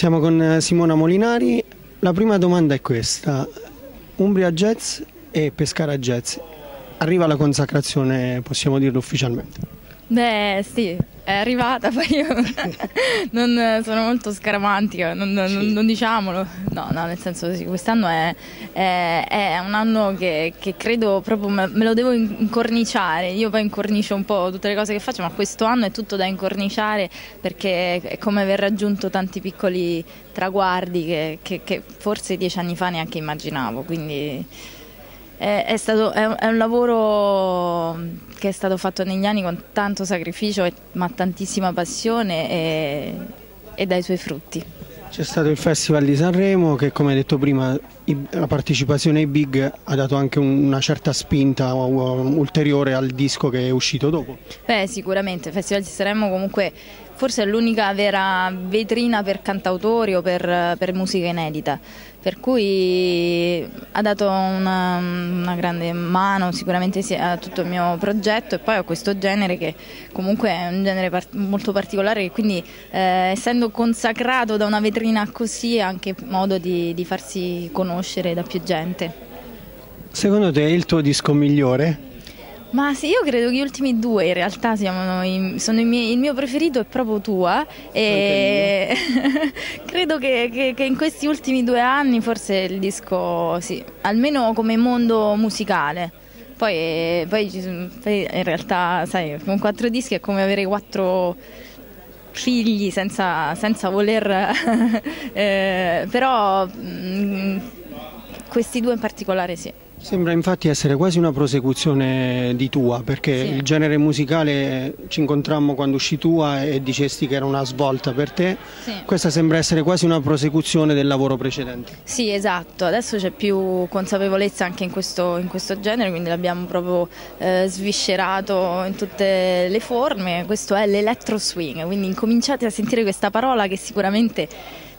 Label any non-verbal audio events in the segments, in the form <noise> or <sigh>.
Siamo con eh, Simona Molinari. La prima domanda è questa. Umbria Jazz e Pescara Jazz. Arriva la consacrazione, possiamo dirlo ufficialmente. Beh, sì, è arrivata, <laughs> poi io non, sono molto scaramantica, non, non, sì. non, diciamolo. No, no, nel senso sì, quest'anno è, è, è, un anno che, che credo proprio me, me, lo devo incorniciare. Io poi incornicio un po' tutte le cose che faccio, ma questo anno è tutto da incorniciare perché è come aver raggiunto tanti piccoli traguardi che, che, che forse dieci anni fa neanche immaginavo. Quindi è, è, stato, è, è un lavoro che è stato fatto negli anni con tanto sacrificio ma tantissima passione e, e dai suoi frutti. C'è stato il Festival di Sanremo che come detto prima la partecipazione ai big ha dato anche una certa spinta ulteriore al disco che è uscito dopo. Beh sicuramente, il Festival di Sanremo comunque forse è l'unica vera vetrina per cantautori o per, per musica inedita, per cui ha dato una, una, grande mano sicuramente a tutto il mio progetto e poi a questo genere che comunque è un genere part molto particolare che quindi eh, essendo consacrato da una vetrina così ha anche modo di, di farsi conoscere da più gente. Secondo te è il tuo disco migliore? Ma sì, io credo che gli ultimi due in realtà siano i, sono i miei, il mio preferito è proprio tua e <laughs> credo che, che, che, in questi ultimi due anni forse il disco, sì, almeno come mondo musicale. Poi, poi, poi in realtà, sai, con quattro dischi è come avere quattro figli senza, senza voler, <laughs> eh, però mh, mm, questi due in particolare sì. Sembra infatti essere quasi una prosecuzione di tua, perché sì. il genere musicale ci incontrammo quando uscì tua e dicesti che era una svolta per te. Sì. Questa sembra essere quasi una prosecuzione del lavoro precedente. Sì, esatto. Adesso c'è più consapevolezza anche in questo, in questo genere, quindi l'abbiamo proprio eh, sviscerato in tutte le forme. Questo è l'electro swing, quindi incominciate a sentire questa parola che sicuramente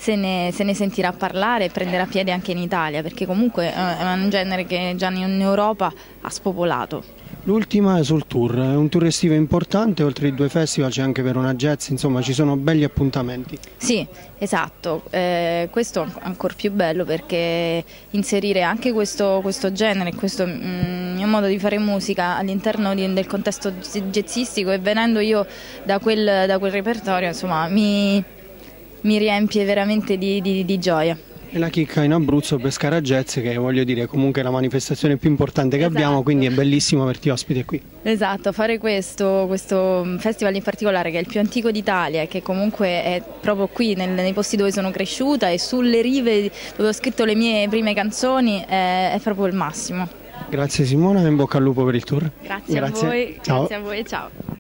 se ne, se ne, sentirà parlare e prenderà piede anche in Italia, perché comunque è un genere che già in Europa ha spopolato. L'ultima è sul tour, è un tour estivo importante, oltre ai due festival c'è anche Verona Jazz, insomma ci sono belli appuntamenti. Sì, esatto, eh, questo è ancora più bello perché inserire anche questo, questo genere, questo mm, mio modo di fare musica all'interno del contesto jazzistico e venendo io da quel, da quel repertorio insomma mi, mi riempie veramente di, di, di gioia. E la chicca in Abruzzo Pescara Jazz che voglio dire comunque è la manifestazione più importante che esatto. abbiamo quindi è bellissimo averti ospite qui. Esatto, fare questo, questo, festival in particolare che è il più antico d'Italia e che comunque è proprio qui nel, nei posti dove sono cresciuta e sulle rive dove ho scritto le mie prime canzoni è, è proprio il massimo. Grazie Simona, in bocca al lupo per il tour. Grazie, Grazie. a voi, ciao. Grazie a voi, ciao.